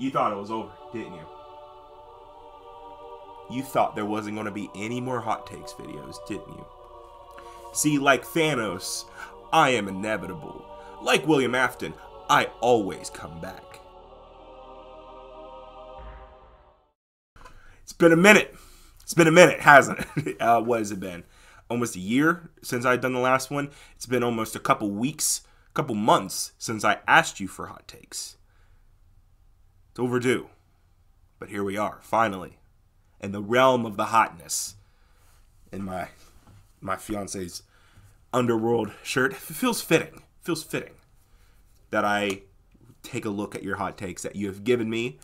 You thought it was over, didn't you? You thought there wasn't going to be any more hot takes videos, didn't you? See, like Thanos, I am inevitable. Like William Afton, I always come back. It's been a minute. It's been a minute, hasn't it? Uh, what has it been? Almost a year since I've done the last one. It's been almost a couple weeks, couple months since I asked you for hot takes. It's overdue. But here we are, finally, in the realm of the hotness. In my my fiance's underworld shirt. It feels fitting. It feels fitting that I take a look at your hot takes that you have given me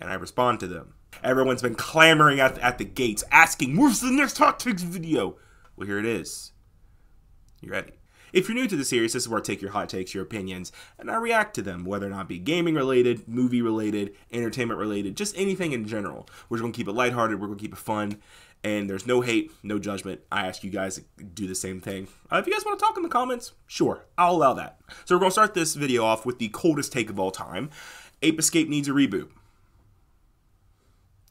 and I respond to them. Everyone's been clamoring at, at the gates, asking, Where's the next hot takes video? Well, here it is. You ready? If you're new to the series, this is where I take your hot takes, your opinions, and I react to them, whether or not be gaming related, movie related, entertainment related, just anything in general. We're just gonna keep it lighthearted, we're gonna keep it fun, and there's no hate, no judgment. I ask you guys to do the same thing. Uh, if you guys want to talk in the comments, sure, I'll allow that. So we're gonna start this video off with the coldest take of all time. Ape Escape needs a reboot.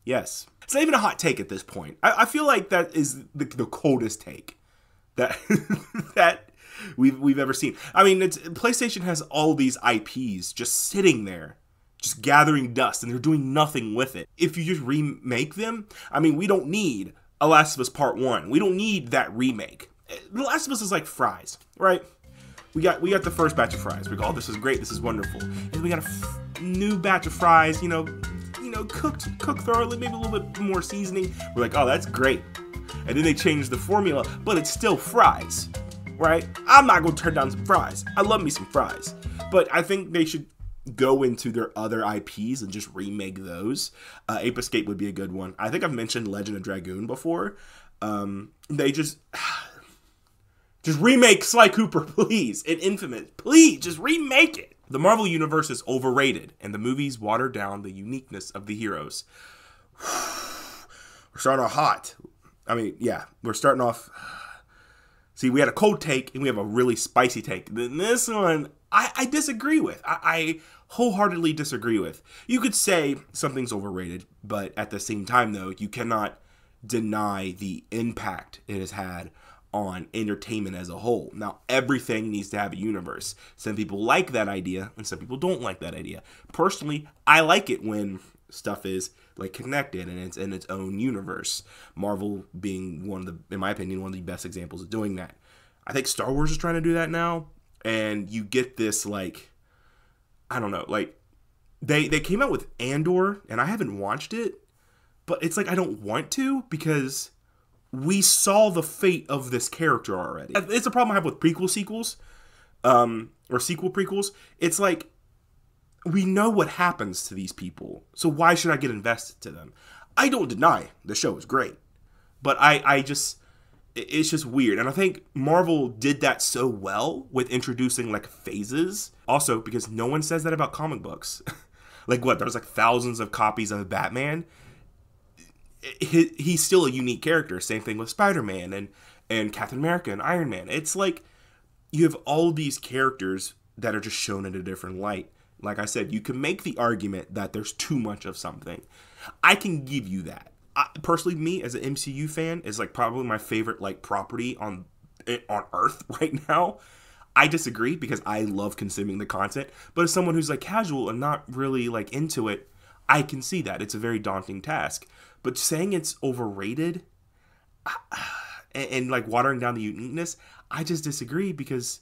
Yes. It's not even a hot take at this point. I, I feel like that is the, the coldest take that that we've we've ever seen. I mean, it's PlayStation has all these IPs just sitting there, just gathering dust, and they're doing nothing with it. If you just remake them, I mean, we don't need a Last of Us Part One. We don't need that remake. The Last of Us is like fries, right? We got we got the first batch of fries. We go, oh, this is great, this is wonderful, and we got a new batch of fries. You know, you know, cooked cooked thoroughly, maybe a little bit more seasoning. We're like, oh, that's great. And then they change the formula, but it's still fries, right? I'm not gonna turn down some fries. I love me some fries, but I think they should go into their other IPs and just remake those. Uh, Ape Escape would be a good one. I think I've mentioned Legend of Dragoon before. Um, they just just remake Sly Cooper, please, and Infamous, please, just remake it. The Marvel Universe is overrated, and the movies water down the uniqueness of the heroes. we're starting off hot. I mean, yeah, we're starting off. See, we had a cold take, and we have a really spicy take. Then this one, I, I disagree with. I, I wholeheartedly disagree with. You could say something's overrated, but at the same time, though, you cannot deny the impact it has had on entertainment as a whole. Now, everything needs to have a universe. Some people like that idea, and some people don't like that idea. Personally, I like it when stuff is like connected and it's in its own universe. Marvel being one of the, in my opinion, one of the best examples of doing that. I think Star Wars is trying to do that now, and you get this like, I don't know, like they they came out with Andor, and I haven't watched it, but it's like I don't want to because we saw the fate of this character already. It's a problem I have with prequel sequels, um, or sequel prequels. It's like we know what happens to these people, so why should I get invested to them? I don't deny the show is great, but I, I just, it's just weird, and I think Marvel did that so well with introducing like phases. Also, because no one says that about comic books. like what? There's like thousands of copies of Batman he, he's still a unique character. Same thing with Spider Man and and Captain America and Iron Man. It's like you have all these characters that are just shown in a different light. Like I said, you can make the argument that there's too much of something. I can give you that. I, personally, me as an MCU fan is like probably my favorite like property on eh, on Earth right now. I disagree because I love consuming the content, but as someone who's like casual and not really like into it, I can see that it's a very daunting task. But saying it's overrated and, and like watering down the uniqueness, I just disagree because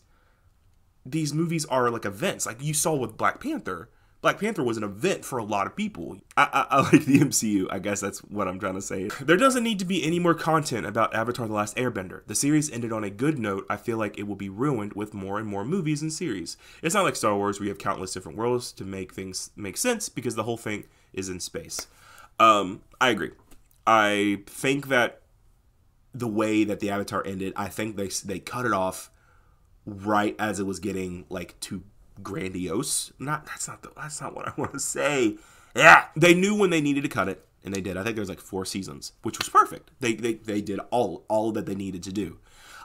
these movies are like events. Like you saw with Black Panther. Black Panther was an event for a lot of people. I, I, I, like the MCU. I guess that's what I'm trying to say. There doesn't need to be any more content about Avatar The Last Airbender. The series ended on a good note. I feel like it will be ruined with more and more movies and series. It's not like Star Wars where you have countless different worlds to make things make sense because the whole thing is in space. Um, I agree. I think that the way that the Avatar ended, I think they they cut it off right as it was getting like too grandiose. Not that's not the, that's not what I want to say. Yeah, they knew when they needed to cut it, and they did. I think there's like four seasons, which was perfect. They they they did all all that they needed to do.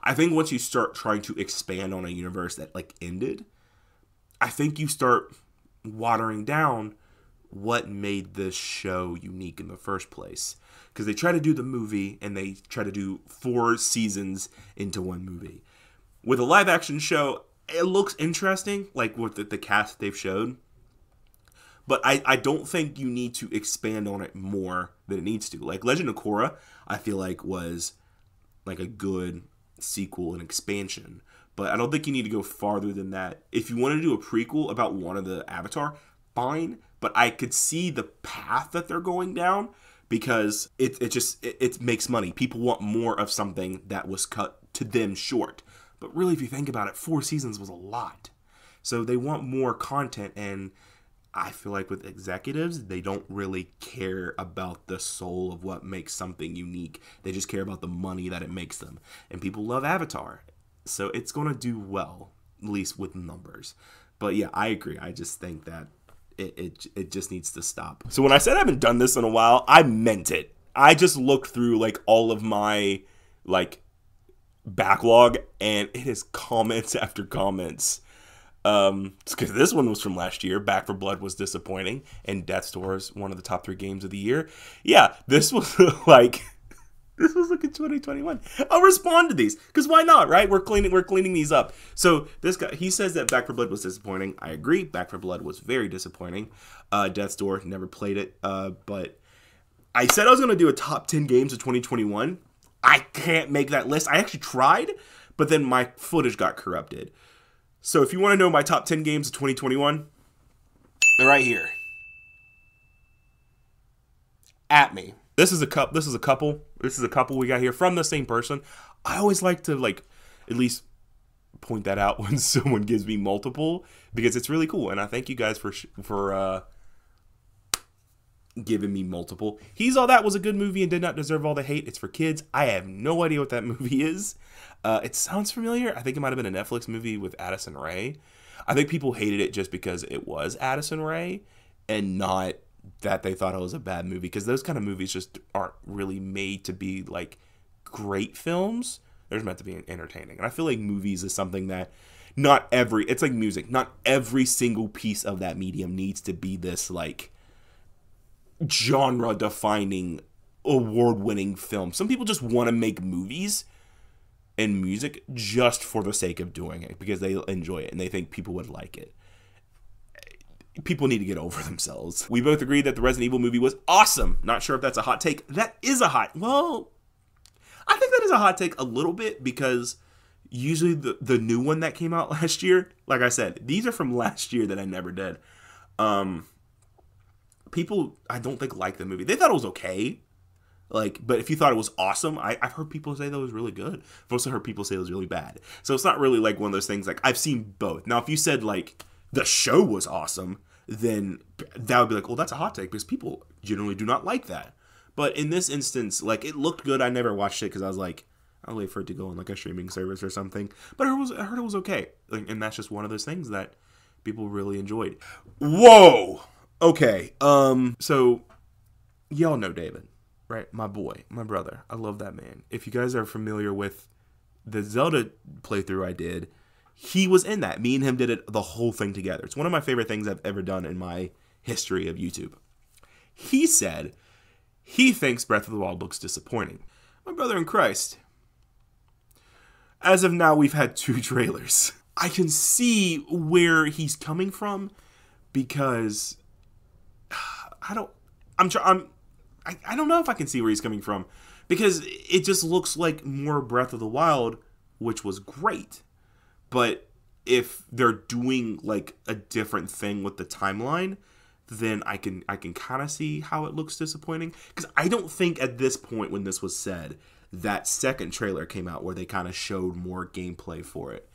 I think once you start trying to expand on a universe that like ended, I think you start watering down what made this show unique in the first place. Because they try to do the movie and they try to do four seasons into one movie. With a live action show, it looks interesting, like with the, the cast they've showed. But I, I don't think you need to expand on it more than it needs to. Like Legend of Korra, I feel like was like a good sequel and expansion. But I don't think you need to go farther than that. If you want to do a prequel about one of the Avatar, fine. But I could see the path that they're going down because it, it just it, it makes money. People want more of something that was cut to them short. But really, if you think about it, four seasons was a lot. So they want more content and I feel like with executives, they don't really care about the soul of what makes something unique. They just care about the money that it makes them. And people love Avatar. So it's going to do well, at least with numbers. But yeah, I agree. I just think that it, it, it just needs to stop. So when I said I haven't done this in a while, I meant it. I just looked through like all of my like backlog and it is comments after comments um, because this one was from last year. Back 4 Blood was disappointing, and Death's Door is one of the top three games of the year. Yeah, this was like this was like in 2021. I'll respond to these because why not, right? We're cleaning we're cleaning these up. So this guy he says that Back 4 Blood was disappointing. I agree. Back 4 Blood was very disappointing. Uh, Death's Door never played it, uh, but I said I was gonna do a top 10 games of 2021. I can't make that list. I actually tried, but then my footage got corrupted. So if you want to know my top 10 games of 2021, they're right here. At me. This is a cup this is a couple. This is a couple we got here from the same person. I always like to like at least point that out when someone gives me multiple because it's really cool and I thank you guys for for uh giving me multiple. He's All That was a good movie and did not deserve all the hate. It's for kids. I have no idea what that movie is. Uh, it sounds familiar. I think it might have been a Netflix movie with Addison Rae. I think people hated it just because it was Addison Rae and not that they thought it was a bad movie because those kind of movies just aren't really made to be like great films. They're meant to be entertaining. And I feel like movies is something that not every it's like music. Not every single piece of that medium needs to be this like genre defining award winning film. Some people just want to make movies and music just for the sake of doing it because they enjoy it and they think people would like it. People need to get over themselves. We both agree that the Resident Evil movie was awesome. Not sure if that's a hot take. That is a hot. Well, I think that is a hot take a little bit because usually the the new one that came out last year, like I said, these are from last year that I never did. Um people I don't think like the movie. They thought it was okay. Like, but if you thought it was awesome, I, have heard people say that was really good. I've also heard people say it was really bad. So it's not really like one of those things. Like I've seen both. Now, if you said like the show was awesome, then that would be like, well, that's a hot take because people generally do not like that. But in this instance, like it looked good. I never watched it because I was like, I'll wait for it to go on like a streaming service or something. But I was, I heard it was okay. Like, and that's just one of those things that people really enjoyed. Whoa. Okay. Um. So y'all know David right? My boy, my brother. I love that man. If you guys are familiar with the Zelda playthrough I did, he was in that. Me and him did it the whole thing together. It's one of my favorite things I've ever done in my history of YouTube. He said he thinks Breath of the Wild looks disappointing. My brother in Christ. As of now, we've had two trailers. I can see where he's coming from because I don't. I'm. Tr- I'm I, I don't know if I can see where he's coming from because it just looks like more Breath of the Wild, which was great. But if they're doing like a different thing with the timeline, then I can I can kind of see how it looks disappointing because I don't think at this point when this was said that second trailer came out where they kind of showed more gameplay for it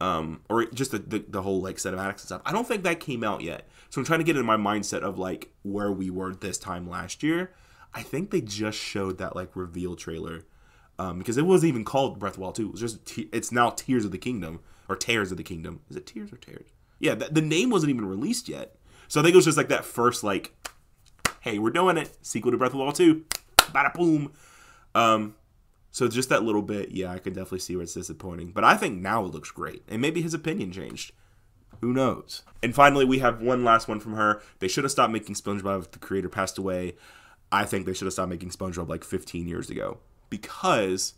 um, or just the, the, the whole like cinematics and stuff. I don't think that came out yet, so I'm trying to get in my mindset of like where we were this time last year. I think they just showed that like reveal trailer um, because it wasn't even called Breath of Wild 2. It was just it's now Tears of the Kingdom or Tears of the Kingdom. Is it Tears or Tears? Yeah, th- the name wasn't even released yet. So I think it was just like that first like, hey, we're doing it. Sequel to Breath of Wild 2. Bada boom. Um, so just that little bit, yeah, I can definitely see where it's disappointing. But I think now it looks great, and maybe his opinion changed. Who knows? And finally, we have one last one from her. They should have stopped making SpongeBob if the creator passed away. I think they should have stopped making SpongeBob like 15 years ago because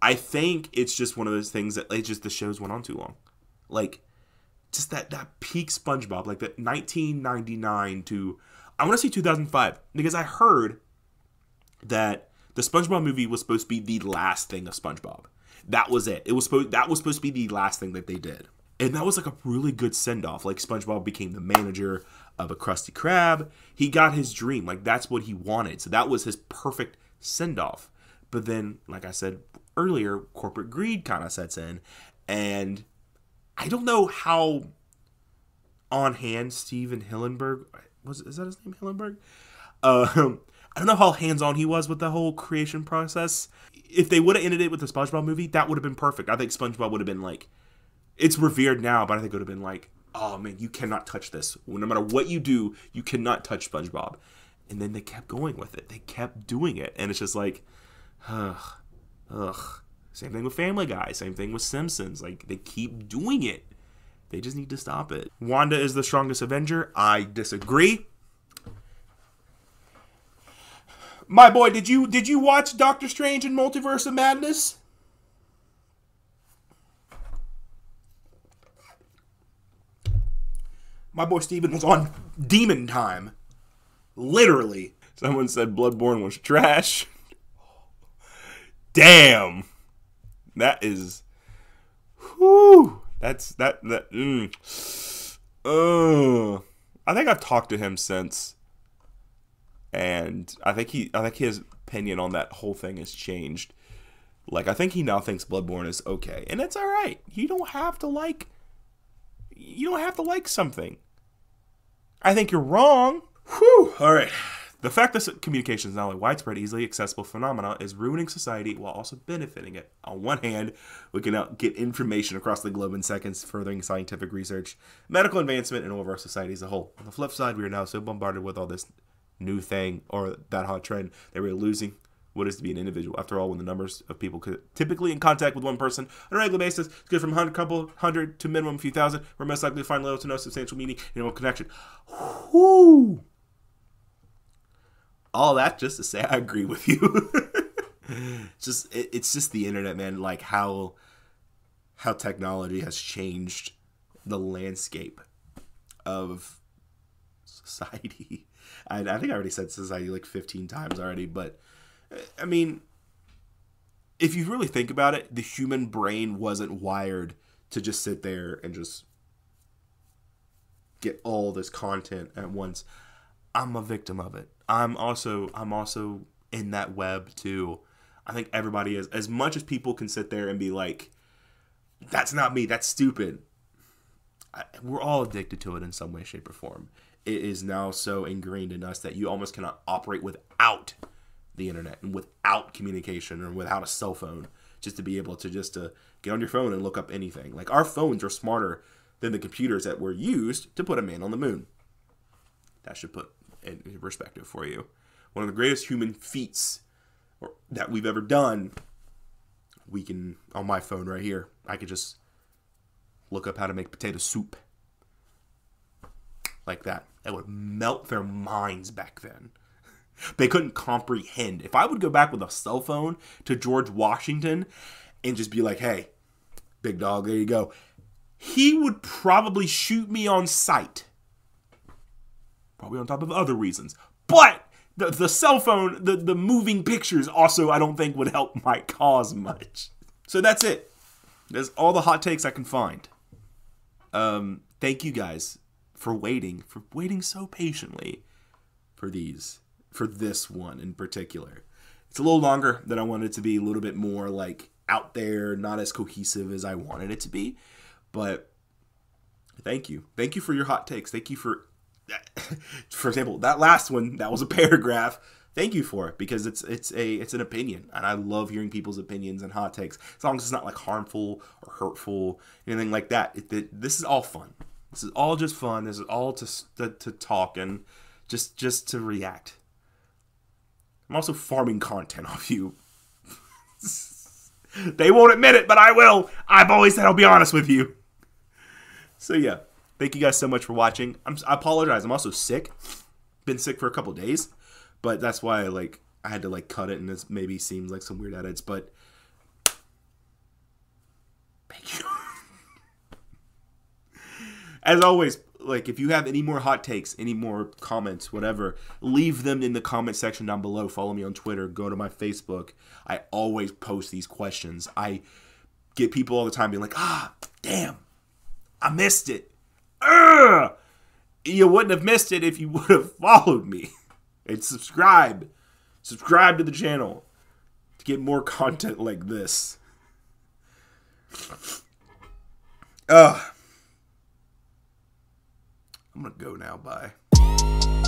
I think it's just one of those things that it just the shows went on too long. Like just that that peak SpongeBob, like that 1999 to I want to say 2005 because I heard that the SpongeBob movie was supposed to be the last thing of SpongeBob. That was it. It was supposed that was supposed to be the last thing that they did. And that was like a really good send off. Like SpongeBob became the manager of a Krusty Krab. He got his dream. Like that's what he wanted. So that was his perfect send off. But then, like I said earlier, corporate greed kind of sets in. And I don't know how on hand Stephen Hillenburg was is that his name Hillenburg? Um, I don't know how hands on he was with the whole creation process. If they would have ended it with the SpongeBob movie, that would have been perfect. I think SpongeBob would have been like, it's revered now, but I think it would have been like, oh man, you cannot touch this. No matter what you do, you cannot touch SpongeBob. And then they kept going with it. They kept doing it, and it's just like, ugh, ugh. Same thing with Family Guy. Same thing with Simpsons. Like they keep doing it. They just need to stop it. Wanda is the strongest Avenger. I disagree. My boy, did you did you watch Doctor Strange and Multiverse of Madness? My boy Steven was on demon time. Literally. Someone said Bloodborne was trash. Damn. That is whew. That's that that mm. Uh, I think I've talked to him since and I think he I think his opinion on that whole thing has changed. Like I think he now thinks Bloodborne is okay, and it's all right. You don't have to like you don't have to like something. I think you're wrong. Whew. All right. The fact that communication is not only widespread, easily accessible phenomena is ruining society while also benefiting it. On one hand, we can now get information across the globe in seconds, furthering scientific research, medical advancement, and all of our society as a whole. On the flip side, we are now so bombarded with all this new thing or that hot trend that we're losing what is to be an individual. After all, when the numbers of people typically in contact with one person on a regular basis goes from a couple hundred to minimum a few thousand, we're most likely to find little to no substantial meaning and no connection. Whoo! All that just to say I agree with you. just it, it's just the internet, man. Like how how technology has changed the landscape of society. I, I think I already said society like 15 times already, but I mean, if you really think about it, the human brain wasn't wired to just sit there and just get all this content at once. I'm a victim of it. I'm also I'm also in that web too. I think everybody is as much as people can sit there and be like that's not me, that's stupid. I, we're all addicted to it in some way shape or form it is now so ingrained in us that you almost cannot operate without the internet and without communication or without a cell phone just to be able to just to get on your phone and look up anything. Like our phones are smarter than the computers that were used to put a man on the moon. That should put in perspective for you. One of the greatest human feats that we've ever done we can on my phone right here i could just look up how to make potato soup like that that would melt their minds back then. They couldn't comprehend. If I would go back with a cell phone to George Washington and just be like, hey, big dog, there you go, he would probably shoot me on sight. Probably on top of other reasons. But the, the cell phone, the, the moving pictures also, I don't think would help my cause much. So that's it. That's all the hot takes I can find. Um, thank you guys for waiting, for waiting so patiently for these, for this one in particular. It's a little longer than I wanted it to be, a little bit more like out there, not as cohesive as I wanted it to be. But thank you. Thank you for your hot takes. Thank you for, for example, that last one, that was a paragraph thank you for it because it's it's a it's an opinion and I love hearing people's opinions and hot takes as long as it's not like harmful or hurtful anything like that. It, it, this is all fun. This is all just fun. This is all to, to, to talk and just just to react. I'm also farming content off you. they won't admit it, but I will. I've always said I'll be honest with you. So yeah, Thank you guys so much for watching. I'm, I apologize. I'm also sick. Been sick for a couple days, but that's why I, like I had to like cut it, and this maybe seems like some weird edits, but thank you. As always, like if you have any more hot takes, any more comments, whatever, leave them in the comment section down below. Follow me on Twitter. Go to my Facebook. I always post these questions. I get people all the time being like, ah, damn, I missed it. Ugh! You wouldn't have missed it if you would have followed me. And subscribe. Subscribe to the channel to get more content like this. Ugh. I'm going to go now. Bye.